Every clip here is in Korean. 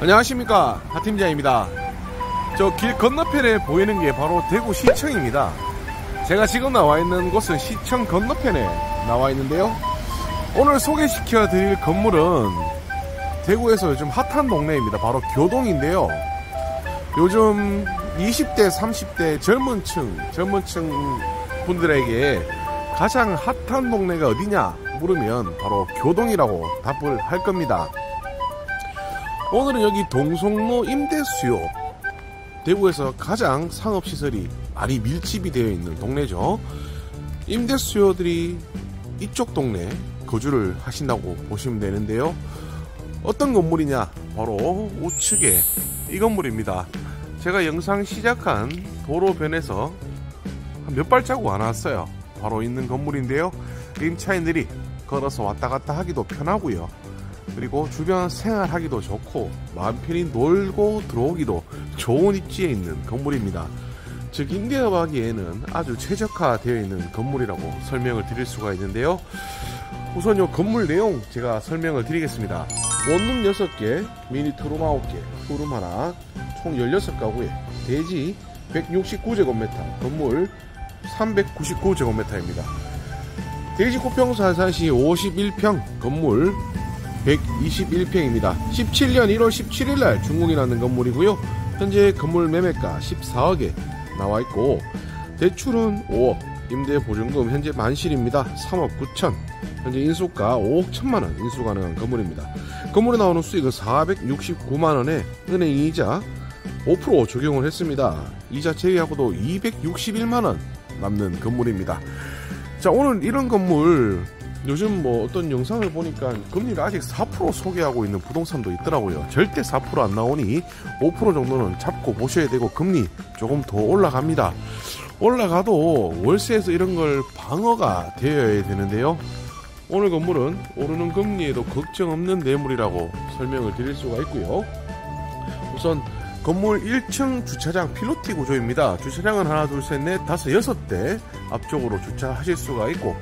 안녕하십니까. 하팀장입니다. 저 길 건너편에 보이는 게 바로 대구 시청입니다. 제가 지금 나와 있는 곳은 시청 건너편에 나와 있는데요. 오늘 소개시켜 드릴 건물은 대구에서 요즘 핫한 동네입니다. 바로 교동인데요. 요즘 20대 30대 젊은 층 젊은 층 분들에게 가장 핫한 동네가 어디냐 물으면 바로 교동이라고 답을 할 겁니다 오늘은 여기 동성로 임대수요. 대구에서 가장 상업시설이 많이 밀집이 되어 있는 동네죠. 임대수요들이 이쪽 동네 거주를 하신다고 보시면 되는데요. 어떤 건물이냐? 바로 우측에 이 건물입니다. 제가 영상 시작한 도로변에서 몇 발자국 안 왔어요. 바로 있는 건물인데요. 임차인들이 걸어서 왔다 갔다 하기도 편하고요 그리고 주변 생활하기도 좋고 마음 편히 놀고 들어오기도 좋은 입지에 있는 건물입니다. 즉 임대업하기에는 아주 최적화되어 있는 건물이라고 설명을 드릴 수가 있는데요. 우선 이 건물 내용 제가 설명을 드리겠습니다. 원룸 6개, 미니 투룸 9개, 투룸 하나, 총 16가구에 대지 169제곱미터, 건물 399제곱미터입니다. 대지 고평수 한산시 51평, 건물 121평입니다. 17년 1월 17일 날 준공이 나는 건물이고요. 현재 건물 매매가 14억에 나와 있고 대출은 5억, 임대 보증금 현재 만실입니다. 3억 9천. 현재 인수가 5억 1천만 원 인수 가능한 건물입니다. 건물에 나오는 수익은 469만 원에 은행 이자 5% 적용을 했습니다. 이자 제외하고도 261만 원 남는 건물입니다. 자, 오늘 이런 건물 요즘 뭐 어떤 영상을 보니까 금리를 아직 4% 소개하고 있는 부동산도 있더라고요. 절대 4%안 나오니 5% 정도는 잡고 보셔야 되고 금리 조금 더 올라갑니다. 올라가도 월세에서 이런 걸 방어가 되어야 되는데요. 오늘 건물은 오르는 금리에도 걱정 없는 매물이라고 설명을 드릴 수가 있고요. 우선 건물 1층 주차장 필로티 구조입니다. 주차장은 하나, 둘, 셋, 넷, 다섯, 여섯 대 앞쪽으로 주차하실 수가 있고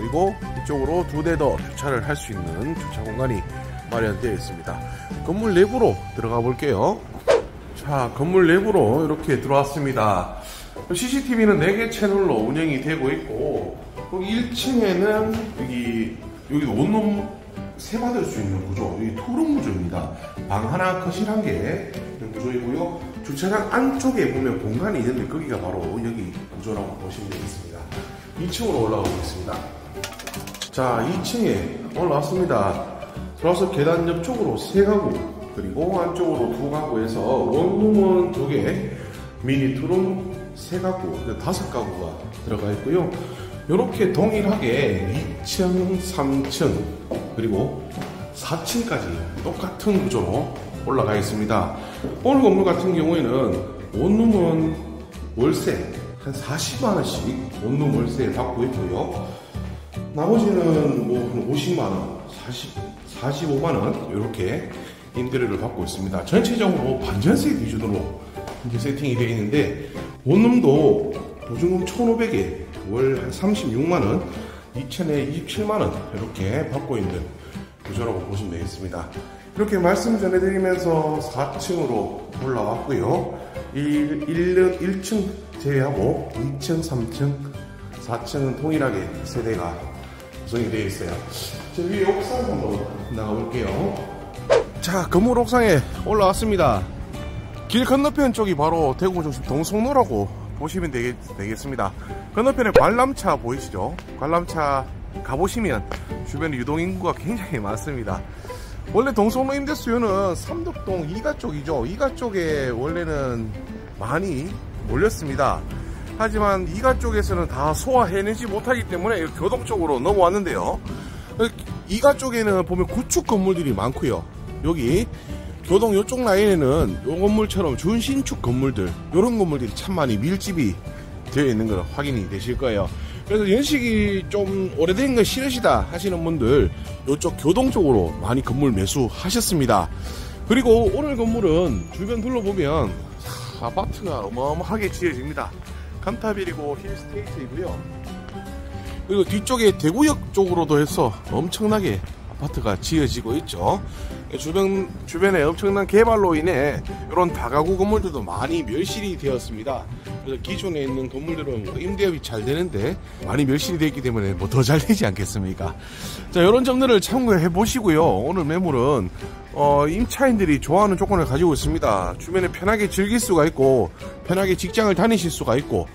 그리고 이쪽으로 두 대 더 주차를 할 수 있는 주차 공간이 마련되어 있습니다. 건물 내부로 들어가 볼게요. 자, 건물 내부로 이렇게 들어왔습니다. CCTV는 4개 채널로 운영이 되고 있고, 거기 1층에는 여기, 여기 원룸 세 받을 수 있는 구조, 여기 투룸 구조입니다. 방 하나, 거실 한 개, 구조이고요. 주차장 안쪽에 보면 공간이 있는데 거기가 바로 여기 구조라고 보시면 되겠습니다. 2층으로 올라가 보겠습니다. 자, 2층에 올라왔습니다. 들어와서 계단 옆쪽으로 세 가구, 그리고 안쪽으로 두 가구에서 원룸은 두 개, 미니 투룸 세 가구, 다섯 가구가 들어가 있고요. 이렇게 동일하게 2층, 3층, 그리고 4층까지 똑같은 구조로 올라가 있습니다. 오늘 건물 같은 경우에는 원룸은 월세 한 40만원씩 원룸 월세 받고 있고요. 나머지는 뭐한 50만원, 40, 45만원 이렇게 임대료를 받고 있습니다. 전체적으로 반전세 기준으로 이제 세팅이 되어 있는데 원룸도 보증금 1,500에 월한 36만원, 2천에 27만원 이렇게 받고 있는 구조라고 보시면 되겠습니다. 이렇게 말씀 전해드리면서 4층으로 올라왔고요. 1, 1, 1층 제외하고 2층, 3층, 4층은 동일하게 세대가 구성이 되어 있어요. 저 위에 옥상 한번 나가볼게요. 자, 건물 옥상에 올라왔습니다. 길 건너편 쪽이 바로 대구 중심 동성로라고 보시면 되겠, 되겠 습니다. 건너편에 관람차 보이시죠? 관람차 가보시면 주변에 유동인구가 굉장히 많습니다. 원래 동성로 임대수요는 삼덕동 이가 쪽이죠. 이가 쪽에 원래는 많이 몰렸습니다. 하지만 이가 쪽에서는 다 소화해내지 못하기 때문에 교동 쪽으로 넘어왔는데요. 이가 쪽에는 보면 구축 건물들이 많고요. 여기 교동 이쪽 라인에는 요 건물처럼 준신축 건물들 이런 건물들이 참 많이 밀집이 되어 있는 걸 확인이 되실 거예요. 그래서 연식이 좀 오래된 거 싫으시다 하시는 분들 이쪽 교동 쪽으로 많이 건물 매수하셨습니다. 그리고 오늘 건물은 주변 둘러보면 아파트가 어마어마하게 지어집니다. 감타빌이고 힐스테이트이고요. 그리고 뒤쪽에 대구역 쪽으로도 해서 엄청나게 아파트가 지어지고 있죠. 주변 주변에 엄청난 개발로 인해 이런 다가구 건물들도 많이 멸실이 되었습니다. 그래서 기존에 있는 건물들은 뭐 임대업이 잘 되는데 많이 멸실이 되었기 때문에 뭐 더 잘 되지 않겠습니까? 자, 이런 점들을 참고해 보시고요. 오늘 매물은 어, 임차인들이 좋아하는 조건을 가지고 있습니다. 주변에 편하게 즐길 수가 있고 편하게 직장을 다니실 수가 있고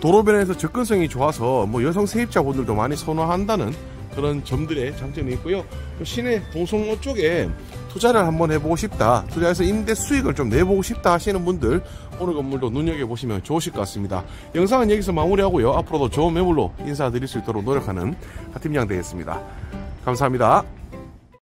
도로변에서 접근성이 좋아서 뭐 여성 세입자분들도 많이 선호한다는 그런 점들의 장점이 있고요. 또 시내 동성로 쪽에 투자를 한번 해보고 싶다. 투자해서 임대 수익을 좀 내보고 싶다 하시는 분들 오늘 건물도 눈여겨보시면 좋으실 것 같습니다. 영상은 여기서 마무리하고요. 앞으로도 좋은 매물로 인사드릴 수 있도록 노력하는 하팀장 되겠습니다. 감사합니다.